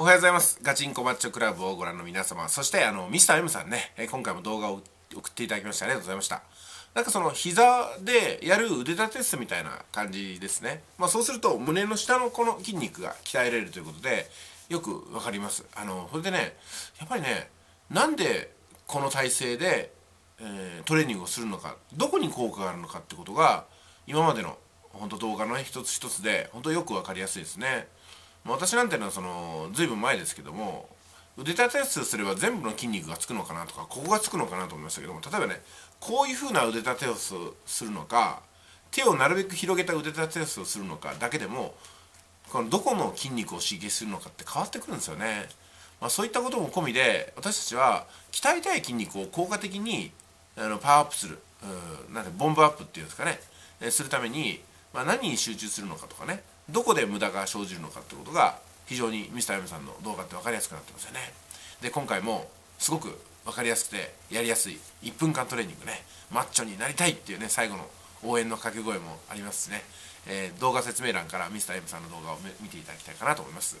おはようございます。ガチンコマッチョクラブをご覧の皆様。そしてあのミスター M さんね。今回も動画を送っていただきましてありがとうございました。なんかその膝でやる腕立て伏せみたいな感じですね。まあそうすると胸の下のこの筋肉が鍛えられるということでよくわかります。あのそれでねやっぱりねなんでこの体勢で、えー、トレーニングをするのかどこに効果があるのかってことが今までの本当動画の、一つ一つで本当よく分かりやすいですね。私なんていうのはその随分前ですけども腕立て伏せすれば全部の筋肉がつくのかなとかここがつくのかなと思いましたけども例えばねこういう風な腕立て伏せをするのか手をなるべく広げた腕立て伏せをするのかだけでもこのどこの筋肉を刺激するのかって変わってくるんですよね、まあ、そういったことも込みで私たちは鍛えたい筋肉を効果的にあのパワーアップするうんなんでボンブアップっていうんですかねするために、まあ、何に集中するのかとかね。どこで無駄が生じるのかってことが非常にミスター M さんの動画って分かりやすくなってますよね。で今回もすごく分かりやすくてやりやすい1分間トレーニングね。マッチョになりたいっていうね最後の応援の掛け声もありますしね、えー、動画説明欄からミスター M さんの動画を見ていただきたいかなと思います、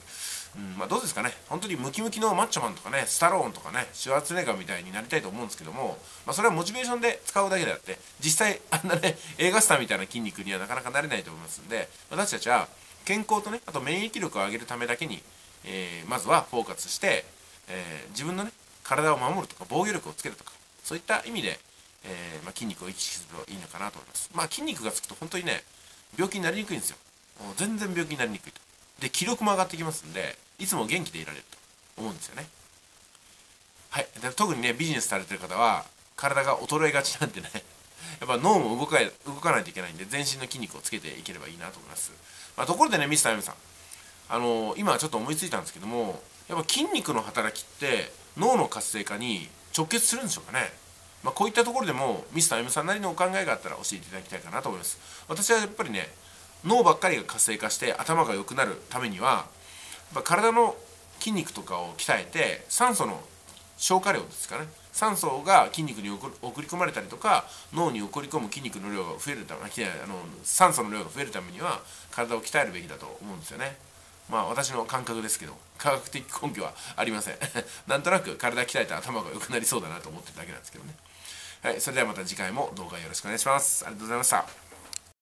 うんまあ、どうですかね。本当にムキムキのマッチョマンとかねスタローンとかねシュワーツネガーみたいになりたいと思うんですけども、まあ、それはモチベーションで使うだけであって実際あんなね映画スターみたいな筋肉にはなかなかなれないと思いますんで私たちは健康とねあと免疫力を上げるためだけに、えー、まずはフォーカスして、えー、自分のね体を守るとか防御力をつけるとかそういった意味で、えー、まあ、筋肉を意識するといいのかなと思います。まあ筋肉がつくと本当にね病気になりにくいんですよ。全然病気になりにくいと。で気力も上がってきますんでいつも元気でいられると思うんですよね。はい。で特にねビジネスされてる方は体が衰えがちなんでね やっぱ脳も動か動かないといけないんで全身の筋肉をつけていければいいなと思います、まあ、ところでねミスター M さん。あのー、今ちょっと思いついたんですけどもやっぱ筋肉の働きって脳の活性化に直結するんでしょうかね。まあ、こういったところでもミスター M さんなりのお考えがあったら教えていただきたいかなと思います。私はやっぱりね脳ばっかりが活性化して頭が良くなるためにはやっぱ体の筋肉とかを鍛えて酸素の消化量ですかね。酸素が筋肉に送り込まれたりとか脳に送り込む筋肉の量が増えるためあの酸素の量が増えるためには体を鍛えるべきだと思うんですよね。まあ私の感覚ですけど科学的根拠はありません。なんとなく体鍛えて頭が良くなりそうだなと思ってるだけなんですけどね。はいそれではまた次回も動画よろしくお願いします。ありがとうございました。